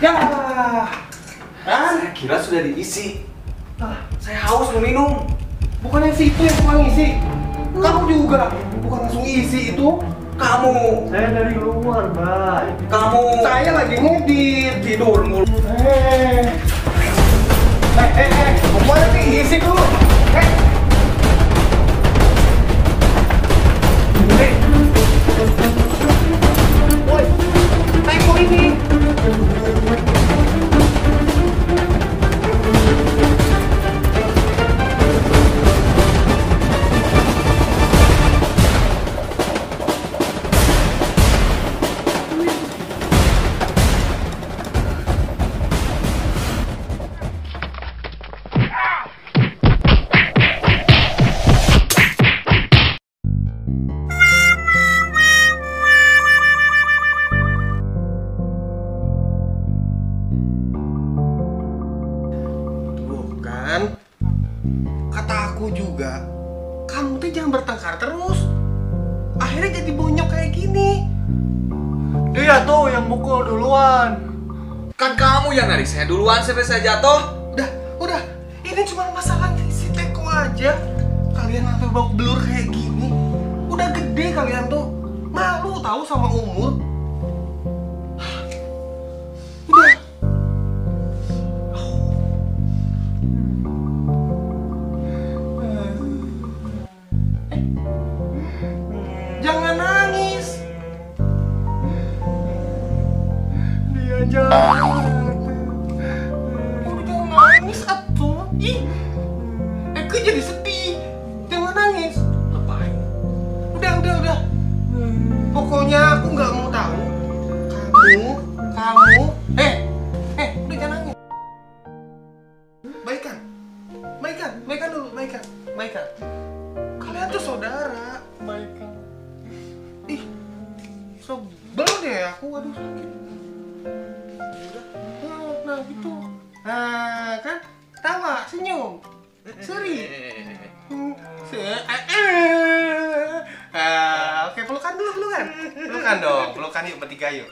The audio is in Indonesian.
kan? Saya kira sudah diisi. Ah, Saya haus mau minum. bukannya situ yang tukang isi. Kamu juga bukan langsung isi itu. Kamu, Saya dari luar, Mbak. kamu. Saya lagi ngedit tidur mulu. Eh, eh, eh, eh, mau ke mana nih? Isi dulu. Eh. Bertengkar terus. Akhirnya jadi bonyok kayak gini. Dia tuh yang mukul duluan. Kan kamu yang narik saya duluan sampai saya jatuh. Udah, udah. Ini cuma masalah si teko aja. Kalian sampai bawa belur kayak gini. Udah gede kalian tuh. Malu tahu sama umur. Jahat. Udah nangis atuh. Ih. Eke jadi sedih. Jangan nangis. Udah, udah, udah. Pokoknya aku nggak mau tahu. Kamu, kamu, eh, eh, udah jangan nangis. Baikan, baikan, baikan dulu, baikan, baikan. Kalian tuh saudara. Baikkan. Ih, sebel deh aku, aduh sakit. Nah, gitu. Nah, kan, tawa, senyum, seri. Se- oke pelukan dulu pelukan. Pelukan dong pelukan yuk bertiga yuk